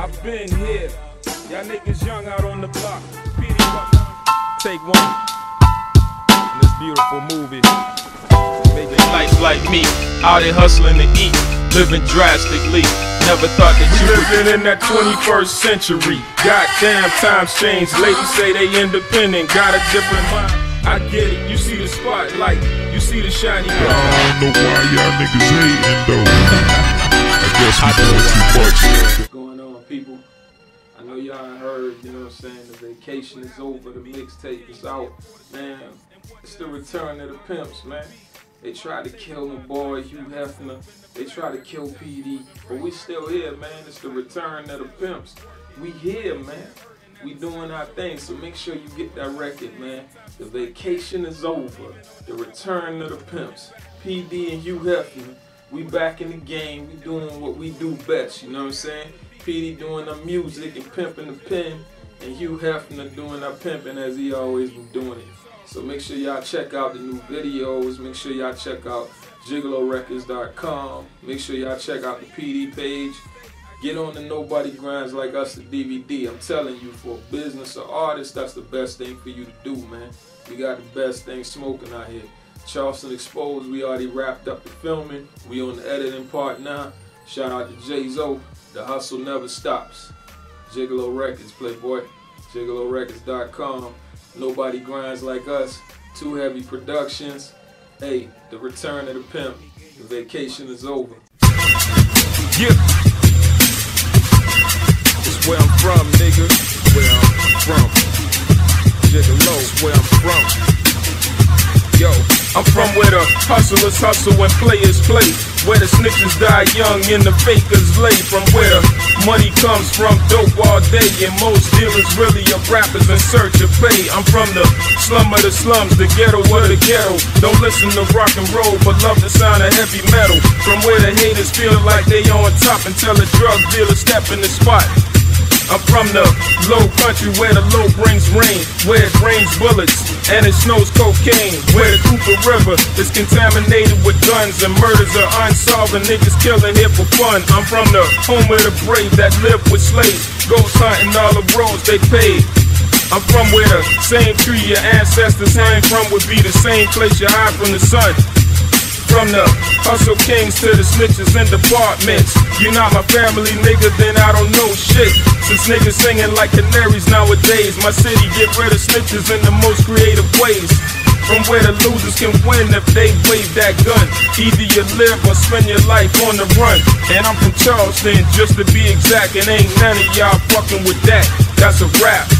I've been here. Y'all niggas young out on the block. Take one. In this beautiful movie. Making life like me. Out here hustling to eat. Living drastically. Never thought that you living in that 21st century. Goddamn, times change. Ladies say they independent. Got a different mind. I get it. You see the spotlight. You see the shiny I don't know why y'all niggas hating though. I guess we doing too much. I know y'all heard, you know what I'm saying? The vacation is over, the mixtape is out. Man, it's the return of the pimps, man. They tried to kill the boy, Hugh Hefner. They tried to kill PD, but we still here, man. It's the return of the pimps. We here, man. We doing our thing, so make sure you get that record, man. The vacation is over. The return of the pimps. PD and Hugh Hefner. We back in the game. We doing what we do best. You know what I'm saying? PD doing the music and pimping the pen, and Hugh Hefner doing our pimping as he always been doing it. So make sure y'all check out the new videos. Make sure y'all check out jigalowrecords.com. Make sure y'all check out the PD page. Get on the Nobody Grinds Like Us the DVD. I'm telling you, for a business or artist, that's the best thing for you to do, man. We got the best thing smoking out here. Charleston Exposed, we already wrapped up the filming. We on the editing part now. Shout out to Jay Zo. The hustle never stops. Jigalow Records, Playboy. JigalowRecords.com. Nobody grinds like us. Too Heavy Productions. Hey, the return of the pimp. The vacation is over. Yeah. It's where I'm from, nigga. Where I'm from. I'm from where the hustlers hustle and players play. Where the snitches die young and the fakers lay. From where money comes from dope all day. And most dealers really are rappers in search of pay. I'm from the slum of the slums, the ghetto of the ghetto. Don't listen to rock and roll, but love the sound of heavy metal. From where the haters feel like they on top until a drug dealer step in the spot. I'm from the low country where the low brings rain, where it rains bullets and it snows cocaine, where the Cooper River is contaminated with guns and murders are unsolved and niggas killing here for fun. I'm from the home of the brave that live with slaves, ghost hunting all the roads they paved. I'm from where the same tree your ancestors hang from would be the same place you hide from the sun. From the hustle kings to the snitches in departments. You're not my family, nigga, then I don't know shit. Since niggas singing like canaries nowadays, my city get rid of snitches in the most creative ways. From where the losers can win if they wave that gun. Either you live or spend your life on the run. And I'm from Charleston, just to be exact, and ain't none of y'all fucking with that. That's a rap.